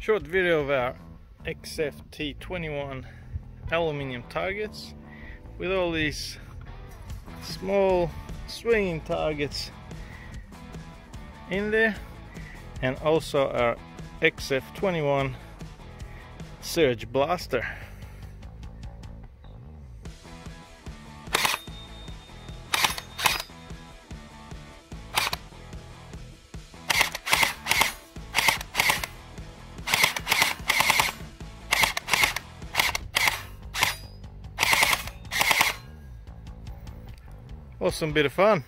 Short video of our XF T21 aluminium targets with all these small swinging targets in there and also our XF21 Surge Blaster. Awesome bit of fun.